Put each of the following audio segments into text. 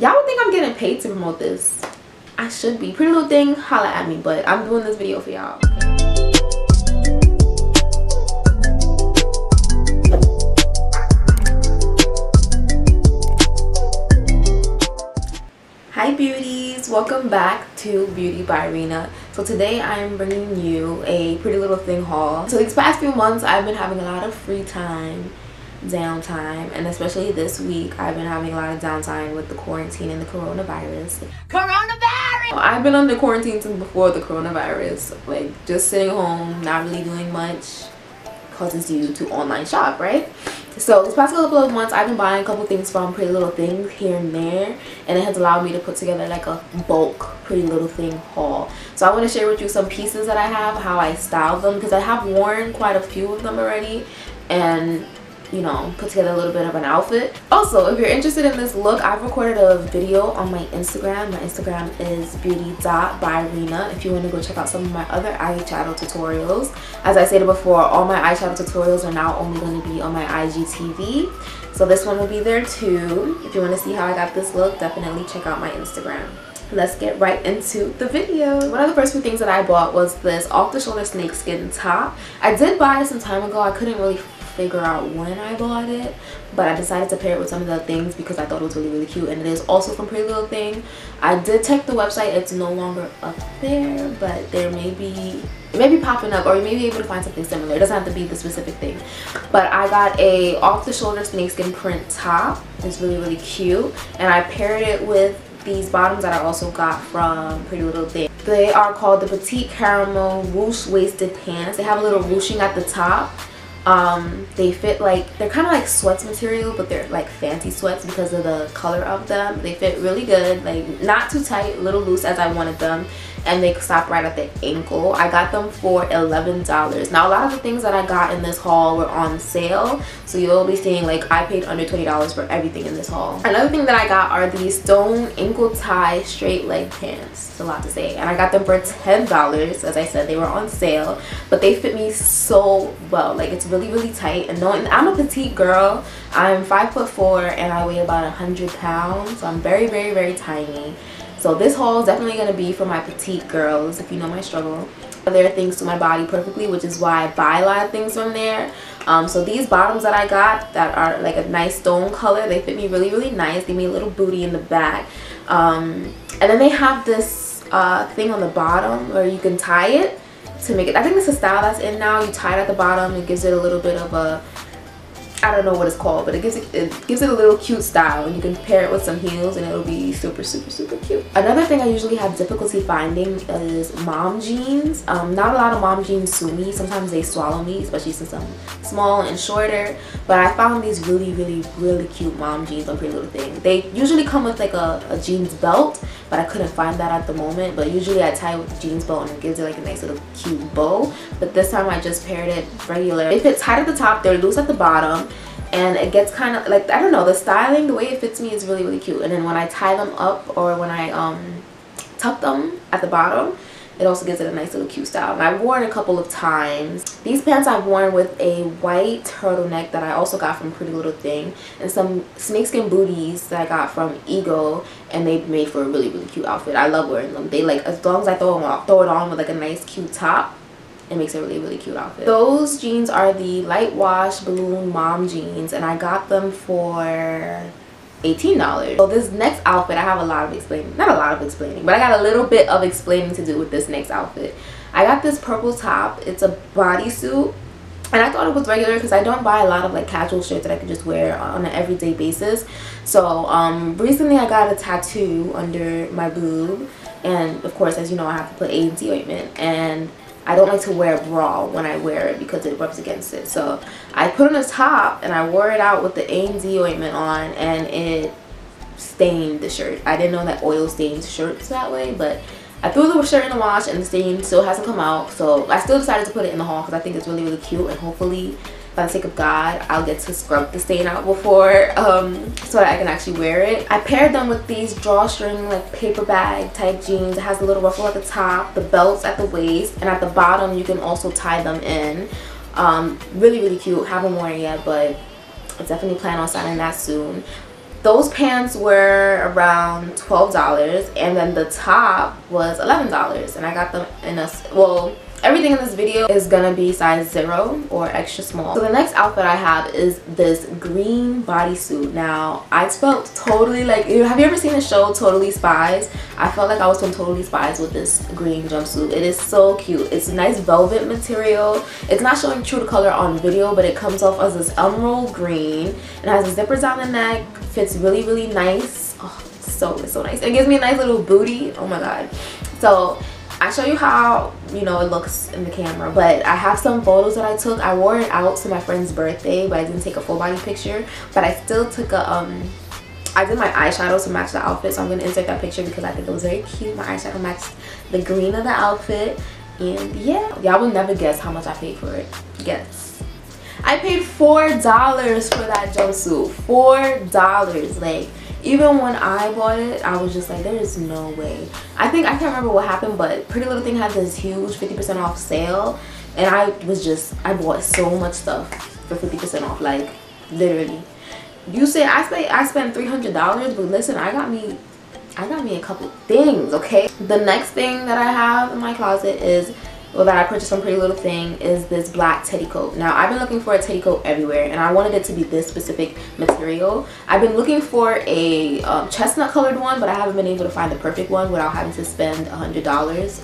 Y'all would think I'm getting paid to promote this. I should be. Pretty little thing, holla at me. But I'm doing this video for y'all. Hi beauties, welcome back to Beauty by Rena. So today I'm bringing you a pretty little thing haul. So these past few months I've been having a lot of free time, downtime, and especially this week I've been having a lot of downtime with the quarantine and the coronavirus. Coronavirus! I've been under quarantine since before the coronavirus, like just sitting home, not really doing much, causes you to online shop, right? So this past couple of months, I've been buying a couple things from Pretty Little Things here and there. And it has allowed me to put together like a bulk Pretty Little Thing haul. So I want to share with you some pieces that I have, how I style them. Because I have worn quite a few of them already. And you know, put together a little bit of an outfit. Also, if you're interested in this look, I've recorded a video on my Instagram. My Instagram is beauty.byrena if you want to go check out some of my other eyeshadow tutorials. As I stated before, all my eyeshadow tutorials are now only going to be on my IGTV. So this one will be there too. If you want to see how I got this look, definitely check out my Instagram let's get right into the video one of the first few things that i bought was this off the shoulder snakeskin top i did buy it some time ago i couldn't really figure out when I bought it but I decided to pair it with some of the things because I thought it was really really cute. And it is also from Pretty Little Thing. I did check the website. It's no longer up there but there may be it may be popping up or you may be able to find something similar. It doesn't have to be the specific thing. But I got a off the shoulder snakeskin print top. It's really really cute. And I paired it with these bottoms that I also got from Pretty Little Thing. They are called the Petite Caramel Ruche Waisted Pants. They have a little ruching at the top um they fit like they're kind of like sweats material but they're like fancy sweats because of the color of them. They fit really good like not too tight a little loose as i wanted them and they stop right at the ankle. I got them for 11 dollars. Now a lot of the things that i got in this haul were on sale so you'll be seeing like i paid under 20 dollars for everything in this haul. Another thing that i got are these stone ankle tie straight leg pants. It's a lot to say. And i got them for 10 dollars as i said they were on sale but they fit me so well. Like it's really really tight and knowing i'm a petite girl. I'm five foot four and i weigh about 100 pounds so i'm very very very tiny so this haul is definitely going to be for my petite girls, if you know my struggle. There are things to my body perfectly, which is why I buy a lot of things from there. Um, so these bottoms that I got that are like a nice stone color, they fit me really, really nice. They me a little booty in the back. Um, and then they have this uh, thing on the bottom where you can tie it to make it. I think it's a style that's in now. You tie it at the bottom. It gives it a little bit of a I don't know what it's called, but it gives it, it gives it a little cute style and you can pair it with some heels and it'll be super, super, super cute. Another thing I usually have difficulty finding is mom jeans. Um, not a lot of mom jeans sue me. Sometimes they swallow me, especially since I'm small and shorter. But I found these really, really, really cute mom jeans on Pretty Little Thing. They usually come with like a, a jeans belt, but I couldn't find that at the moment. But usually I tie it with the jeans belt and it gives it like a nice little cute bow. But this time I just paired it regular. If it's tight at the top, they're loose at the bottom and it gets kind of like I don't know the styling the way it fits me is really really cute and then when I tie them up or when I um tuck them at the bottom it also gives it a nice little cute style. And I've worn a couple of times. These pants I've worn with a white turtleneck that I also got from Pretty Little Thing and some snakeskin booties that I got from Ego and they made for a really really cute outfit. I love wearing them. They like as long as I throw them on, throw it on with like a nice cute top it makes a really really cute outfit. Those jeans are the light wash balloon mom jeans and i got them for $18 so this next outfit i have a lot of explaining not a lot of explaining but i got a little bit of explaining to do with this next outfit. I got this purple top. It's a bodysuit. And I thought it was regular because I don't buy a lot of like casual shirts that I can just wear on an everyday basis. So um, recently I got a tattoo under my boob. And of course as you know I have to put A&D ointment. And I don't like to wear a bra when I wear it because it rubs against it. So I put on a top and I wore it out with the A&D ointment on and it stained the shirt. I didn't know that oil stains shirts that way, but I threw the shirt in the wash and the stain still hasn't come out. So I still decided to put it in the haul because I think it's really, really cute and hopefully by the sake of God, I'll get to scrub the stain out before um, so that I can actually wear it. I paired them with these drawstring like paper bag type jeans. It has a little ruffle at the top, the belts at the waist, and at the bottom you can also tie them in. Um, really, really cute. Haven't worn it yet, but I definitely plan on styling that soon. Those pants were around $12 and then the top was $11 and I got them in a well everything in this video is gonna be size zero or extra small. So the next outfit i have is this green bodysuit. Now i felt totally like have you ever seen the show totally spies? I felt like i was from totally spies with this green jumpsuit. It is so cute. It's a nice velvet material. It's not showing true to color on video but it comes off as this emerald green. It has zippers down the neck fits really really nice oh so so nice it gives me a nice little booty oh my god so I show you how, you know, it looks in the camera, but I have some photos that I took. I wore it out to my friend's birthday, but I didn't take a full body picture. But I still took a, um, I did my eyeshadow to match the outfit, so I'm going to insert that picture because I think it was very cute. My eyeshadow matched the green of the outfit. And yeah, y'all will never guess how much I paid for it. Guess. I paid $4 for that jumpsuit. $4. Like, even when I bought it, I was just like, there is no way. I think, I can't remember what happened, but Pretty Little Thing had this huge 50% off sale. And I was just, I bought so much stuff for 50% off, like, literally. You say I spent, I spent $300, but listen, I got me, I got me a couple things, okay? The next thing that I have in my closet is well, that I purchased from Pretty Little Thing is this black teddy coat. Now, I've been looking for a teddy coat everywhere, and I wanted it to be this specific material. I've been looking for a um, chestnut colored one, but I haven't been able to find the perfect one without having to spend a $100.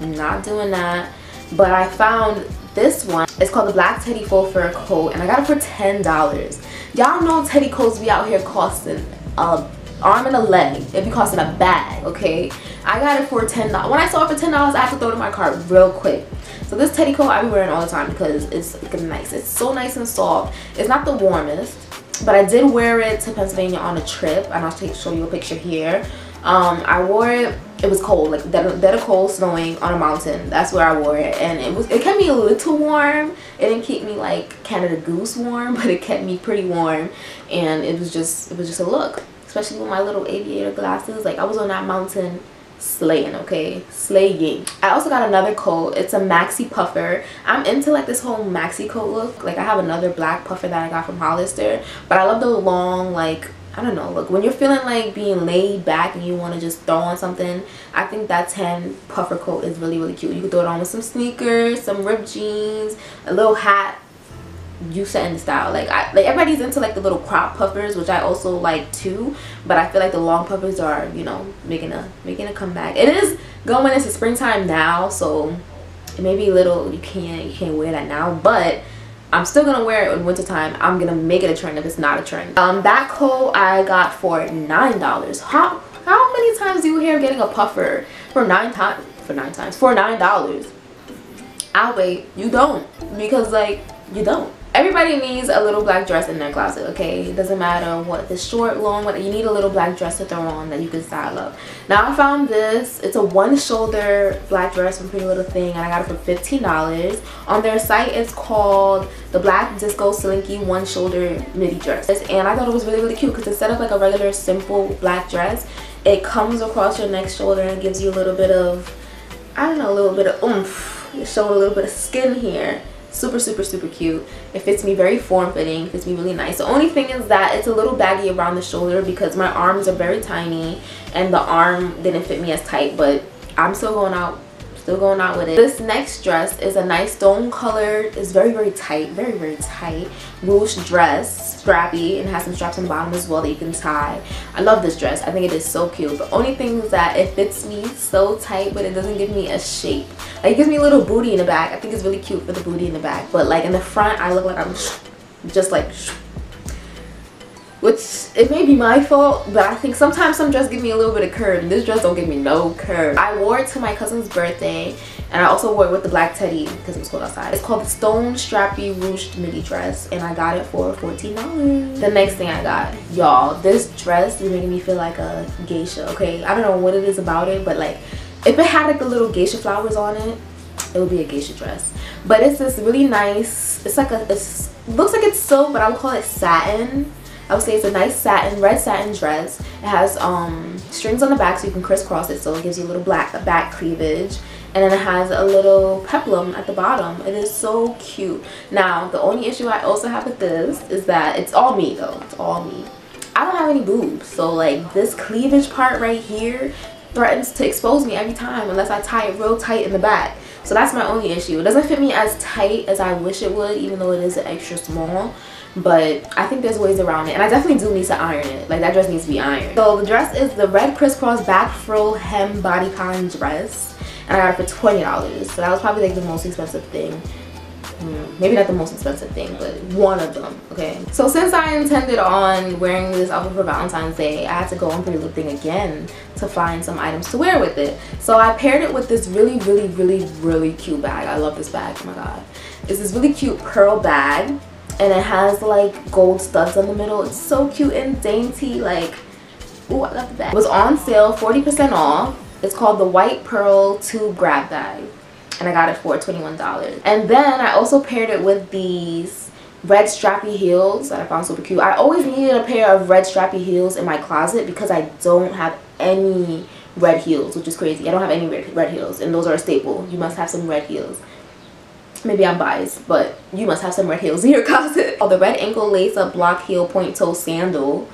I'm not doing that. But I found this one. It's called the Black Teddy Faux Fur Coat, and I got it for $10. Y'all know teddy coats be out here costing a arm and a leg. If It be costing a bag, okay? I got it for $10. When I saw it for $10, I have to throw it in my cart real quick. So this teddy coat I be wearing all the time because it's nice. It's so nice and soft. It's not the warmest, but I did wear it to Pennsylvania on a trip. And I'll take, show you a picture here. Um, I wore it, it was cold, like dead, dead of cold snowing on a mountain. That's where I wore it. And it was it kept me a little warm. It didn't keep me like Canada Goose warm, but it kept me pretty warm. And it was just it was just a look. Especially with my little aviator glasses. Like I was on that mountain slaying okay? Slaying. I also got another coat. It's a maxi puffer. I'm into like this whole maxi coat look. Like i have another black puffer that i got from hollister but i love the long like I don't know, look, when you're feeling like being laid back and you want to just throw on something, I think that 10 puffer coat is really, really cute. You can throw it on with some sneakers, some ripped jeans, a little hat, you set in the style. Like I like everybody's into like the little crop puffers which I also like too. But I feel like the long puffers are you know making a making a comeback. It is going into springtime now so it may be a little you can't you can't wear that now. But I'm still gonna wear it in wintertime. I'm gonna make it a trend if it's not a trend. Um that coat I got for nine dollars. How how many times do you hear getting a puffer? For nine times for nine times? For nine dollars. I'll wait. You don't. Because like you don't everybody needs a little black dress in their closet okay? It doesn't matter what the short long what you need a little black dress to throw on that you can style up. Now i found this it's a one shoulder black dress from pretty little thing and i got it for 15 dollars. On their site it's called the black disco slinky one shoulder midi dress. And i thought it was really really cute because instead of like a regular simple black dress it comes across your neck shoulder and gives you a little bit of i don't know a little bit of oomph. Showing a little bit of skin here super super super cute. It fits me very form-fitting fits me really nice. The only thing is that it's a little baggy around the shoulder because my arms are very tiny and the arm didn't fit me as tight but i'm still going out still going out with it. This next dress is a nice stone colored it's very very tight very very tight. Ruched dress strappy and has some straps on the bottom as well that you can tie. I love this dress. I think it is so cute. The only thing is that it fits me so tight but it doesn't give me a shape. Like, it gives me a little booty in the back. I think it's really cute for the booty in the back. But like in the front i look like i'm just like which it may be my fault but i think sometimes some dress give me a little bit of curve and this dress don't give me no curve. I wore it to my cousin's birthday and i also wore it with the black teddy because it was cold outside. It's called the stone strappy ruched midi dress and i got it for 14 dollars. The next thing i got y'all this dress is making me feel like a geisha okay? I don't know what it is about it but like if it had like the little geisha flowers on it it would be a geisha dress. But it's this really nice it's like a it looks like it's silk but i would call it satin I would say it's a nice satin, red satin dress. It has um, strings on the back so you can crisscross it so it gives you a little black back cleavage. And then it has a little peplum at the bottom. It is so cute. Now, the only issue I also have with this is that it's all me though. It's all me. I don't have any boobs. So like this cleavage part right here threatens to expose me every time unless I tie it real tight in the back. So that's my only issue. It doesn't fit me as tight as I wish it would, even though it is an extra small. But I think there's ways around it. And I definitely do need to iron it. Like that dress needs to be ironed. So the dress is the red crisscross back frill hem bodycon dress. And I got it for $20. So that was probably like the most expensive thing Mm, maybe not the most expensive thing but one of them okay? So since i intended on wearing this outfit for valentine's day i had to go on pretty thing again to find some items to wear with it. So i paired it with this really really really really cute bag. I love this bag oh my god. It's this really cute pearl bag and it has like gold studs in the middle. It's so cute and dainty like oh i love the bag. It was on sale 40 percent off. It's called the white pearl tube grab bag and I got it for $21. And then I also paired it with these red strappy heels that I found super cute. I always needed a pair of red strappy heels in my closet because I don't have any red heels, which is crazy. I don't have any red, red heels, and those are a staple. You must have some red heels. Maybe I'm biased, but you must have some red heels in your closet. Oh, the red ankle lace-up block heel point toe sandal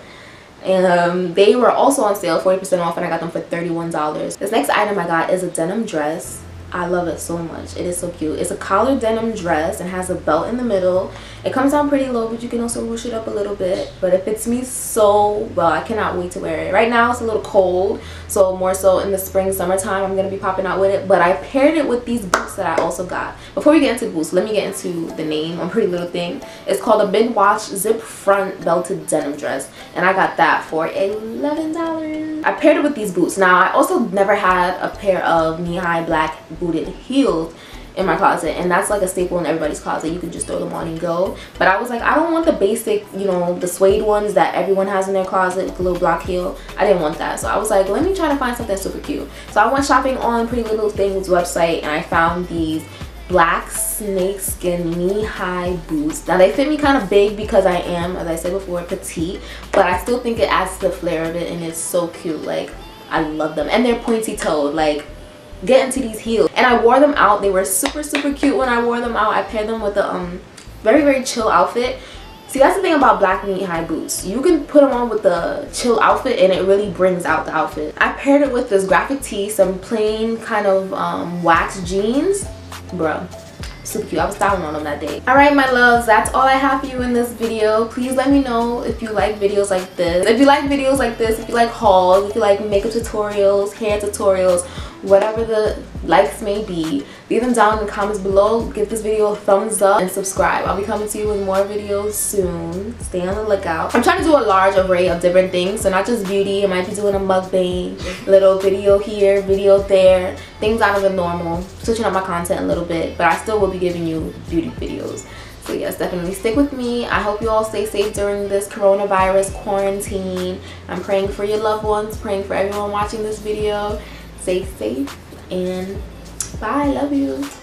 and um, they were also on sale 40% off and I got them for $31. This next item I got is a denim dress I love it so much. It is so cute. It's a collar denim dress and has a belt in the middle. It comes down pretty low, but you can also ruche it up a little bit. But it fits me so well. I cannot wait to wear it. Right now, it's a little cold. So more so in the spring, summertime, I'm going to be popping out with it. But I paired it with these boots that I also got. Before we get into the boots, let me get into the name on Pretty Little Thing. It's called a mid-wash zip front belted denim dress. And I got that for $11. I paired it with these boots. Now, I also never had a pair of knee-high black booted heels in my closet. And that's like a staple in everybody's closet. You can just throw them on and go. But i was like i don't want the basic you know the suede ones that everyone has in their closet with a little block heel. I didn't want that. So i was like let me try to find something super cute. So i went shopping on pretty little things website and i found these black snakeskin knee-high boots. Now they fit me kind of big because i am as i said before petite but i still think it adds to the flair of it and it's so cute. Like i love them. And they're pointy toed like get into these heels. And i wore them out. They were super super cute when i wore them out. I paired them with a um very very chill outfit. See that's the thing about black knee high boots. You can put them on with the chill outfit and it really brings out the outfit. I paired it with this graphic tee some plain kind of um wax jeans. Bro super cute. I was styling on them that day. All right my loves that's all i have for you in this video. Please let me know if you like videos like this. If you like videos like this if you like hauls if you like makeup tutorials hair tutorials whatever the likes may be leave them down in the comments below. Give this video a thumbs up and subscribe. I'll be coming to you with more videos soon. Stay on the lookout. I'm trying to do a large array of different things so not just beauty. I might be doing a mukbang little video here video there things out of the normal. Switching up my content a little bit but i still will be giving you beauty videos. So yes definitely stick with me. I hope you all stay safe during this coronavirus quarantine. I'm praying for your loved ones praying for everyone watching this video. Stay safe and bye. Love you